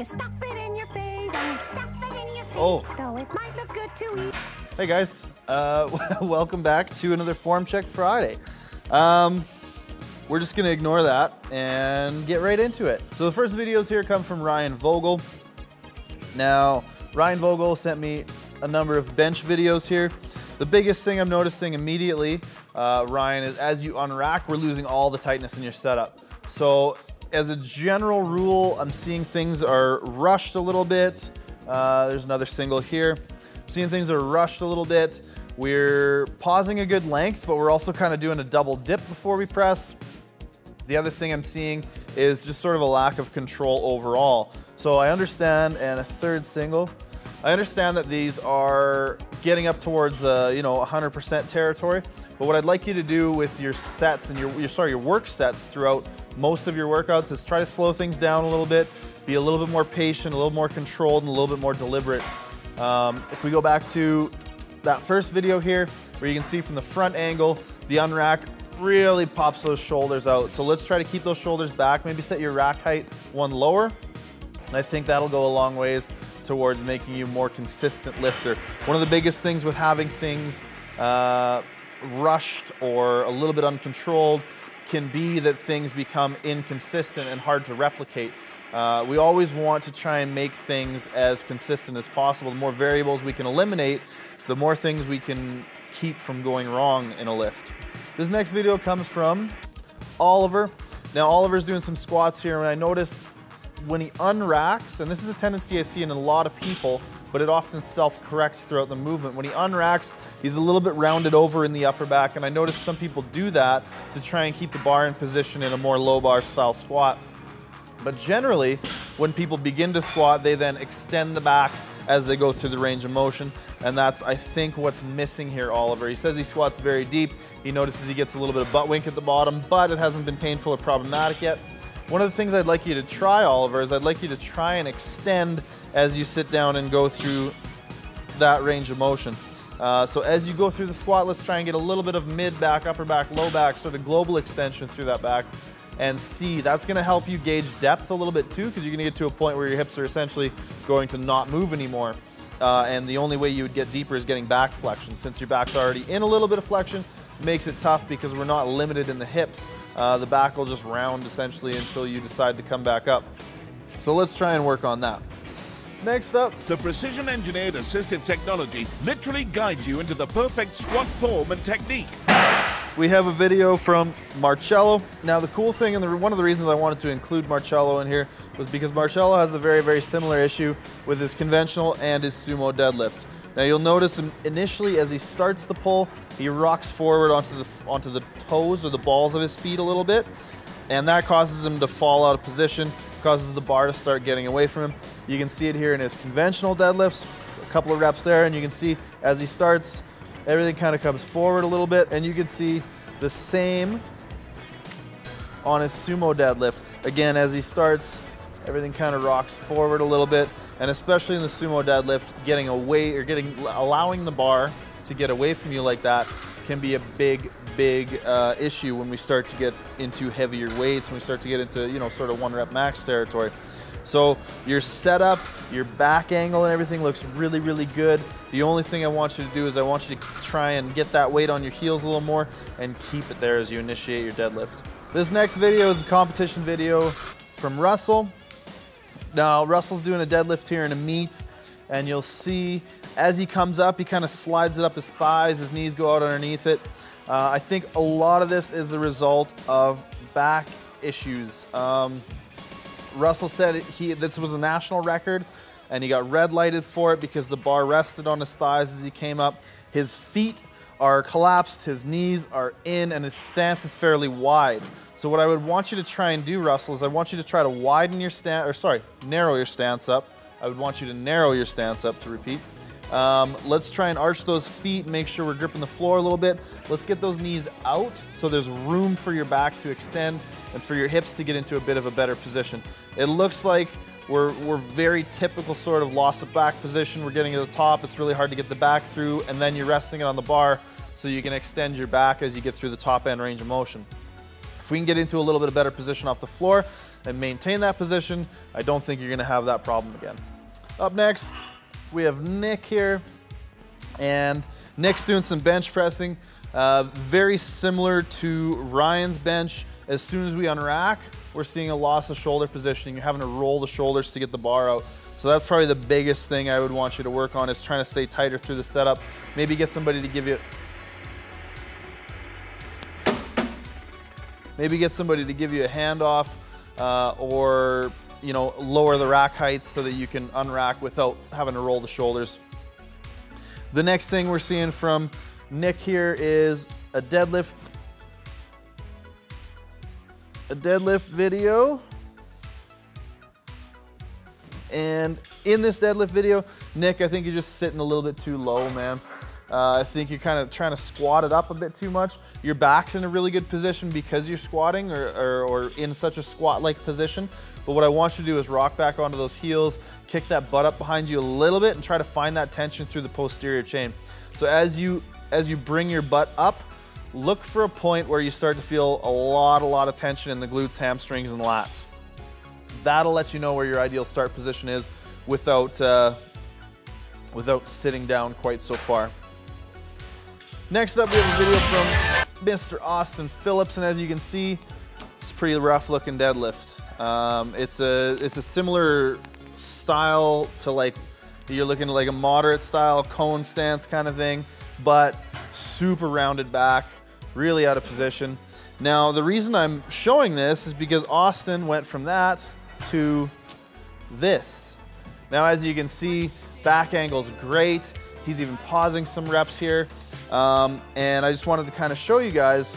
you stuff it in your face. In your oh. face oh. Hey guys, uh, welcome back to another Form Check Friday. Um, we're just gonna ignore that and get right into it. So the first videos here come from Ryan Vogel. Now, Ryan Vogel sent me a number of bench videos here. The biggest thing I'm noticing immediately, uh, Ryan, is as you unrack, we're losing all the tightness in your setup. So as a general rule, I'm seeing things are rushed a little bit. Uh, there's another single here. Seeing things are rushed a little bit. We're pausing a good length, but we're also kind of doing a double dip before we press. The other thing I'm seeing is just sort of a lack of control overall. So I understand, and a third single, I understand that these are getting up towards uh, you know 100% territory. But what I'd like you to do with your sets and your, your sorry your work sets throughout most of your workouts is try to slow things down a little bit, be a little bit more patient, a little more controlled, and a little bit more deliberate. Um, if we go back to that first video here, where you can see from the front angle, the unrack really pops those shoulders out. So let's try to keep those shoulders back. Maybe set your rack height one lower. And I think that'll go a long ways towards making you more consistent lifter. One of the biggest things with having things uh, rushed or a little bit uncontrolled can be that things become inconsistent and hard to replicate. Uh, we always want to try and make things as consistent as possible. The more variables we can eliminate, the more things we can keep from going wrong in a lift. This next video comes from Oliver. Now Oliver's doing some squats here and I notice when he unracks, and this is a tendency I see in a lot of people, but it often self-corrects throughout the movement. When he unracks, he's a little bit rounded over in the upper back, and I notice some people do that to try and keep the bar in position in a more low bar style squat. But generally, when people begin to squat, they then extend the back as they go through the range of motion. And that's, I think, what's missing here, Oliver. He says he squats very deep. He notices he gets a little bit of butt wink at the bottom, but it hasn't been painful or problematic yet. One of the things I'd like you to try, Oliver, is I'd like you to try and extend as you sit down and go through that range of motion. Uh, so as you go through the squat, let's try and get a little bit of mid back, upper back, low back, sort of global extension through that back and see. That's gonna help you gauge depth a little bit too, because you're gonna get to a point where your hips are essentially going to not move anymore. Uh, and the only way you would get deeper is getting back flexion. Since your back's already in a little bit of flexion, makes it tough because we're not limited in the hips. Uh, the back will just round essentially until you decide to come back up. So let's try and work on that. Next up, the precision engineered assistive technology literally guides you into the perfect squat form and technique. We have a video from Marcello. Now the cool thing, and the, one of the reasons I wanted to include Marcello in here was because Marcello has a very, very similar issue with his conventional and his sumo deadlift. Now you'll notice initially as he starts the pull, he rocks forward onto the, onto the toes or the balls of his feet a little bit, and that causes him to fall out of position, causes the bar to start getting away from him. You can see it here in his conventional deadlifts, a couple of reps there, and you can see as he starts, everything kind of comes forward a little bit, and you can see the same on his sumo deadlift. Again, as he starts, everything kind of rocks forward a little bit, and especially in the sumo deadlift, getting away or getting allowing the bar to get away from you like that can be a big, big uh, issue when we start to get into heavier weights, when we start to get into you know sort of one rep max territory. So your setup, your back angle and everything looks really, really good. The only thing I want you to do is I want you to try and get that weight on your heels a little more and keep it there as you initiate your deadlift. This next video is a competition video from Russell. Now, Russell's doing a deadlift here in a meet, and you'll see as he comes up, he kind of slides it up his thighs, his knees go out underneath it. Uh, I think a lot of this is the result of back issues. Um, Russell said he this was a national record, and he got red lighted for it because the bar rested on his thighs as he came up. His feet are collapsed, his knees are in, and his stance is fairly wide. So what I would want you to try and do, Russell, is I want you to try to widen your stance, or sorry, narrow your stance up. I would want you to narrow your stance up to repeat. Um, let's try and arch those feet, make sure we're gripping the floor a little bit. Let's get those knees out so there's room for your back to extend and for your hips to get into a bit of a better position. It looks like we're, we're very typical sort of loss of back position. We're getting to the top, it's really hard to get the back through, and then you're resting it on the bar so you can extend your back as you get through the top end range of motion. If we can get into a little bit of better position off the floor and maintain that position, I don't think you're gonna have that problem again. Up next, we have Nick here. And Nick's doing some bench pressing, uh, very similar to Ryan's bench. As soon as we unrack, we're seeing a loss of shoulder positioning. You're having to roll the shoulders to get the bar out. So that's probably the biggest thing I would want you to work on is trying to stay tighter through the setup. Maybe get somebody to give you maybe get somebody to give you a handoff uh, or you know lower the rack heights so that you can unrack without having to roll the shoulders. The next thing we're seeing from Nick here is a deadlift a deadlift video. And in this deadlift video, Nick, I think you're just sitting a little bit too low, man. Uh, I think you're kind of trying to squat it up a bit too much. Your back's in a really good position because you're squatting or, or, or in such a squat-like position. But what I want you to do is rock back onto those heels, kick that butt up behind you a little bit and try to find that tension through the posterior chain. So as you, as you bring your butt up, look for a point where you start to feel a lot, a lot of tension in the glutes, hamstrings, and lats. That'll let you know where your ideal start position is without, uh, without sitting down quite so far. Next up, we have a video from Mr. Austin Phillips, and as you can see, it's a pretty rough looking deadlift. Um, it's a it's a similar style to like you're looking at like a moderate style cone stance kind of thing, but super rounded back, really out of position. Now the reason I'm showing this is because Austin went from that to this. Now as you can see, back angle's great. He's even pausing some reps here. Um, and I just wanted to kind of show you guys.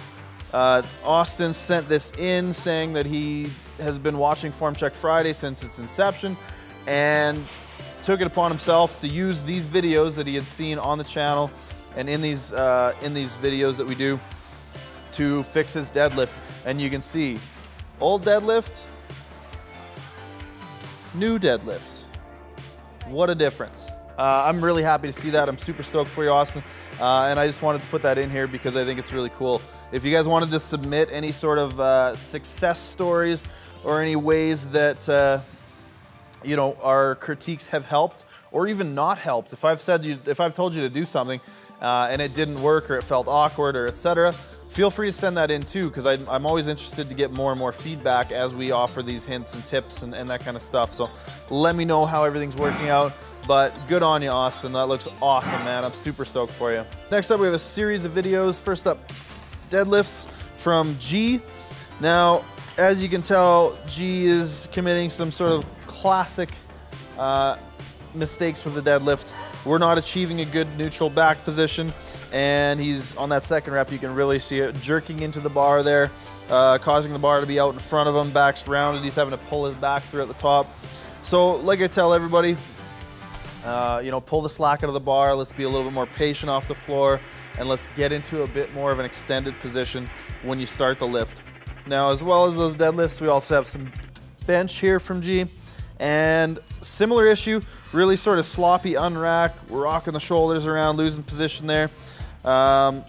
Uh, Austin sent this in saying that he has been watching Form Check Friday since its inception and took it upon himself to use these videos that he had seen on the channel and in these, uh, in these videos that we do to fix his deadlift. And you can see old deadlift, new deadlift. What a difference. Uh, I'm really happy to see that. I'm super stoked for you, Austin. Uh, and I just wanted to put that in here because I think it's really cool. If you guys wanted to submit any sort of uh, success stories or any ways that uh, you know our critiques have helped or even not helped, if I've said you, if I've told you to do something uh, and it didn't work or it felt awkward or etc., feel free to send that in too because I'm always interested to get more and more feedback as we offer these hints and tips and, and that kind of stuff. So let me know how everything's working out. But good on you, Austin. That looks awesome, man. I'm super stoked for you. Next up, we have a series of videos. First up, deadlifts from G. Now, as you can tell, G is committing some sort of classic uh, mistakes with the deadlift. We're not achieving a good neutral back position, and he's on that second rep. You can really see it jerking into the bar there, uh, causing the bar to be out in front of him. Back's rounded. He's having to pull his back through at the top. So, like I tell everybody, uh, you know, pull the slack out of the bar. Let's be a little bit more patient off the floor, and let's get into a bit more of an extended position when you start the lift. Now, as well as those deadlifts, we also have some bench here from G. And similar issue, really sort of sloppy unrack. Rocking the shoulders around, losing position there. Um,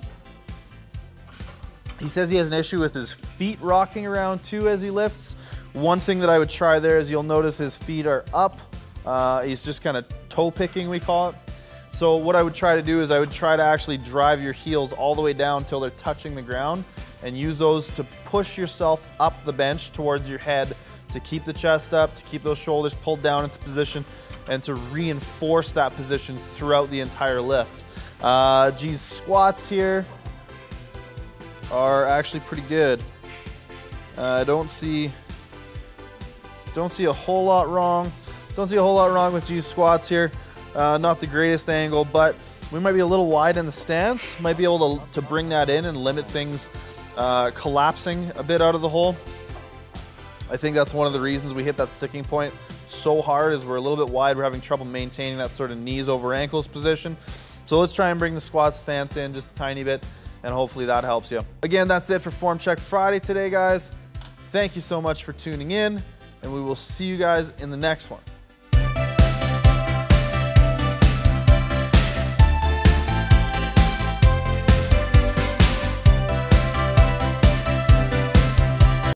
he says he has an issue with his feet rocking around too as he lifts. One thing that I would try there is you'll notice his feet are up. Uh, he's just kind of toe picking, we call it. So what I would try to do is I would try to actually drive your heels all the way down until they're touching the ground and use those to push yourself up the bench towards your head to keep the chest up, to keep those shoulders pulled down into position, and to reinforce that position throughout the entire lift. Uh, G's squats here are actually pretty good. Uh, I don't see don't see a whole lot wrong. Don't see a whole lot wrong with G's squats here. Uh, not the greatest angle, but we might be a little wide in the stance. Might be able to, to bring that in and limit things uh, collapsing a bit out of the hole. I think that's one of the reasons we hit that sticking point so hard is we're a little bit wide. We're having trouble maintaining that sort of knees over ankles position. So let's try and bring the squat stance in just a tiny bit and hopefully that helps you. Again, that's it for Form Check Friday today, guys. Thank you so much for tuning in and we will see you guys in the next one.